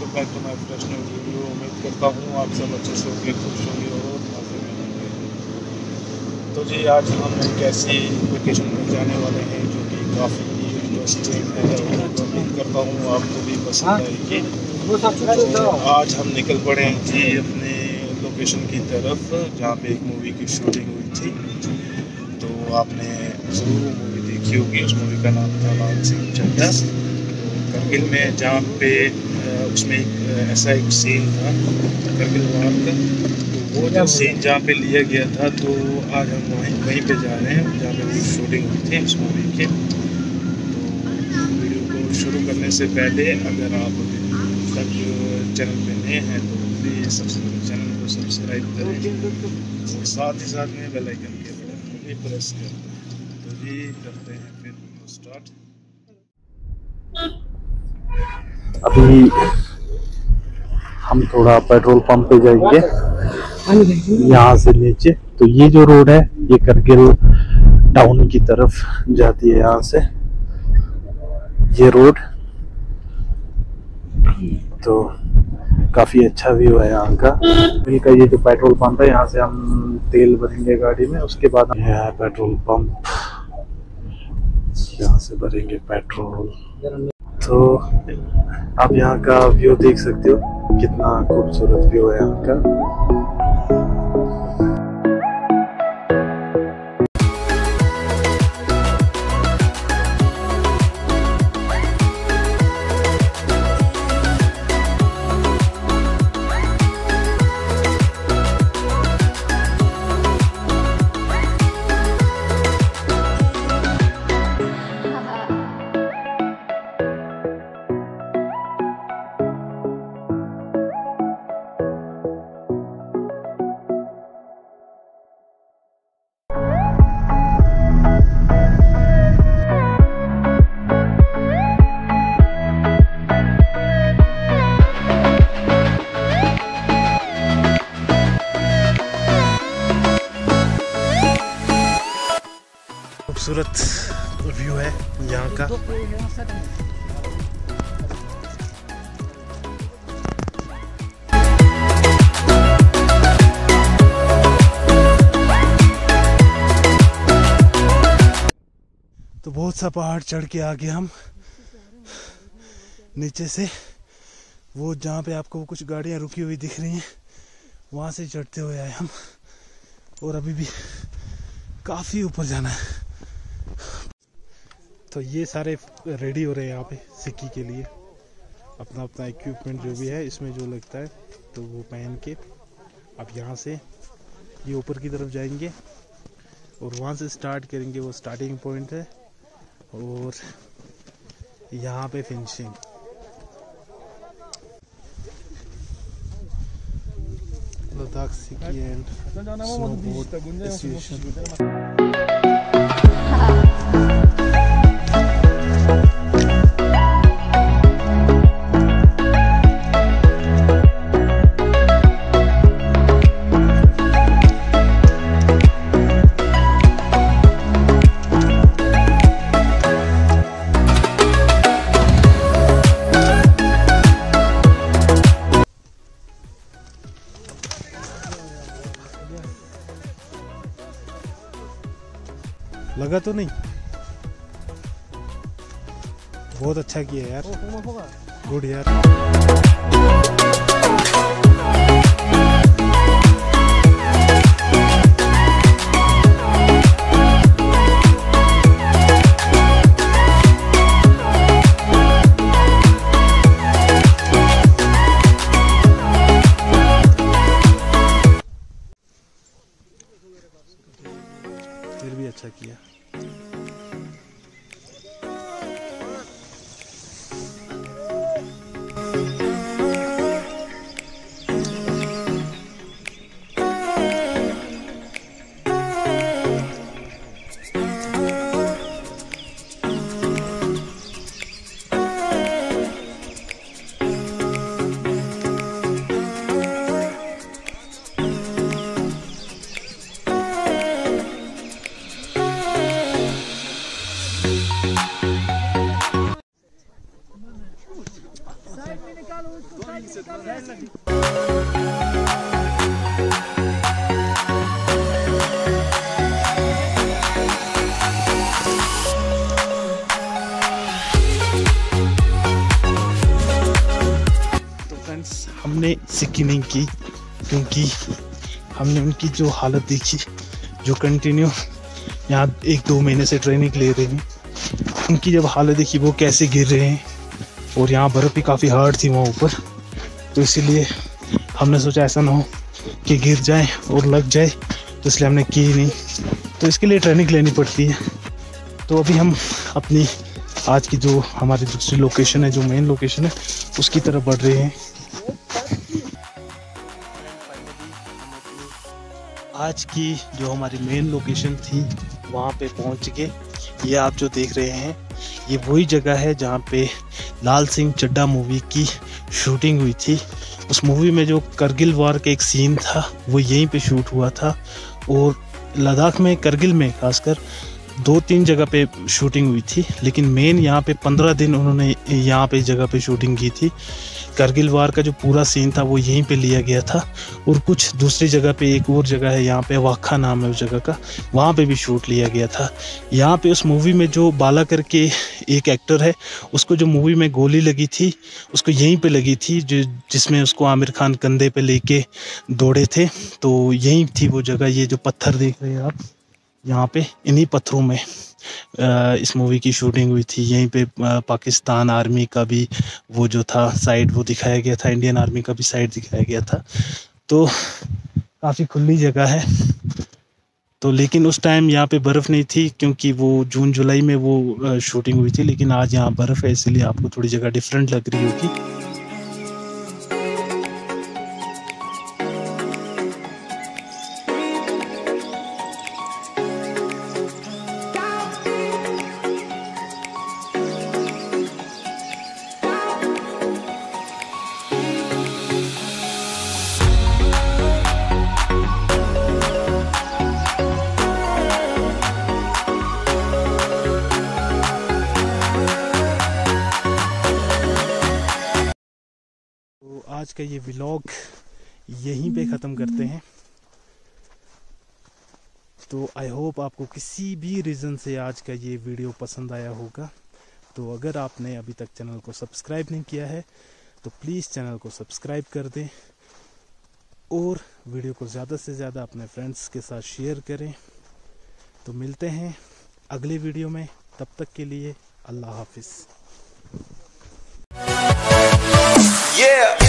Welcome back to my fresh new video उम्मीद करता हूँ आप सब अच्छे से होंगे खुश होंगे और मज़े में होंगे। तो जी आज हम एक ऐसी लोकेशन में जाने वाले हैं जो कि काफ़ी इंटरेस्टिंग है और उम्मीद करता हूँ आपको भी पसंद आएगी। तो आज हम निकल पड़े हैं जी अपने लोकेशन की तरफ़ जहाँ पे एक मूवी की शूटिंग हुई थी। तो आपने ज़रूर मूवी देखी होगी उस मूवी का नाम था लाल सिंह चड्डा करगिल में जहाँ पे उसमें एक ऐसा एक सीन था करगिल वार का तो वो जो सीन जहाँ पे लिया गया था तो आज हम वहीं वहीं पे जा रहे हैं जहाँ पे वो शूटिंग हुई थी उस मूवी की। तो वीडियो को शुरू करने से पहले अगर आप तक चैनल पे नए हैं तो प्लीज़ सबसे पहले चैनल को सब्सक्राइब करें। और साथ ही साथ में बेल आइकन के बटन को भी प्रेस करें। तो जी करते हैं फिर स्टार्ट अभी हम थोड़ा पेट्रोल पंप पे जाएँगे। यहाँ से नीचे। तो ये जो रोड है, ये करगिल टाउन की तरफ़ जाती है यहाँ से। ये रोड। तो काफ़ी अच्छा व्यू है यहाँ का। मिल का ये जो पेट्रोल पंप है, यहाँ से हम तेल भरेंगे गाड़ी में, उसके बाद यह पेट्रोल पंप, यहाँ से भरेंगे पेट्रोल। तो आप यहाँ का व्यू देख सकते हो। कितना खूबसूरत व्यू है यहाँ का। खूबसूरत व्यू है यहाँ का। तो बहुत सा पहाड़ चढ़ के आ गए हम नीचे से वो जहाँ पे आपको कुछ गाड़ियाँ रुकी हुई दिख रही हैं, वहाँ से चढ़ते हुए आए हम और अभी भी काफ़ी ऊपर जाना है। तो ये सारे रेडी हो रहे हैं यहाँ पे सिक्की के लिए। अपना अपना इक्विपमेंट जो भी है इसमें जो लगता है तो वो पहन के अब यहाँ से ये ऊपर की तरफ़ जाएँगे और वहाँ से स्टार्ट करेंगे। वो स्टार्टिंग पॉइंट है और यहाँ पे finishing Ladakh ski and snowboard association लगा तो नहीं। बहुत अच्छा किया यार। गुड यार। सिक्किमिंग की, क्योंकि हमने उनकी जो हालत देखी, जो कंटिन्यू यहाँ एक दो महीने से ट्रेनिंग ले रहे हैं, उनकी जब हालत देखी, वो कैसे गिर रहे हैं, और यहाँ बर्फ़ भी काफ़ी हार्ड थी वहाँ ऊपर तो इसीलिए हमने सोचा ऐसा ना हो कि गिर जाए और लग जाए तो इसलिए हमने की नहीं। तो इसके लिए ट्रेनिंग लेनी पड़ती है। तो अभी हम अपनी आज की जो हमारी दूसरी लोकेशन है, जो मेन लोकेशन है, उसकी तरफ़ बढ़ रहे हैं। आज की जो हमारी मेन लोकेशन थी, वहाँ पे पहुँच के ये आप जो देख रहे हैं, ये वही जगह है जहाँ पे लाल सिंह चड्डा मूवी की शूटिंग हुई थी। उस मूवी में जो करगिल वार का एक सीन था, वो यहीं पे शूट हुआ था। और लद्दाख में, करगिल में खासकर दो तीन जगह पे शूटिंग हुई थी, लेकिन मेन यहाँ पे पंद्रह दिन उन्होंने यहाँ पे जगह पे शूटिंग की थी। करगिल वार का जो पूरा सीन था, वो यहीं पे लिया गया था। और कुछ दूसरी जगह पे एक और जगह है, यहाँ पे वाखा नाम है उस जगह का, वहाँ पे भी शूट लिया गया था। यहाँ पे उस मूवी में जो बाला करके एक एक्टर है, उसको जो मूवी में गोली लगी थी, उसको यहीं पे लगी थी, जो, जिसमें उसको आमिर खान कंधे पे लेके दौड़े थे। तो यहीं थी वो जगह, ये जो पत्थर देख रहे हैं आप। यहाँ पे इन्हीं पत्थरों में इस मूवी की शूटिंग हुई थी। यहीं पे पाकिस्तान आर्मी का भी वो जो था साइड वो दिखाया गया था इंडियन आर्मी का भी साइड दिखाया गया था। तो काफ़ी खुली जगह है। तो लेकिन उस टाइम यहाँ पे बर्फ़ नहीं थी, क्योंकि वो जून जुलाई में वो शूटिंग हुई थी, लेकिन आज यहाँ बर्फ़ है, इसलिए आपको थोड़ी जगह डिफरेंट लग रही होगी। आज का ये व्लॉग यहीं पे ख़त्म करते हैं। तो आई होप आपको किसी भी रीज़न से आज का ये वीडियो पसंद आया होगा। तो अगर आपने अभी तक चैनल को सब्सक्राइब नहीं किया है तो प्लीज़ चैनल को सब्सक्राइब कर दें और वीडियो को ज़्यादा से ज़्यादा अपने फ्रेंड्स के साथ शेयर करें। तो मिलते हैं अगले वीडियो में। तब तक के लिए अल्लाह हाफिज़। Yeah!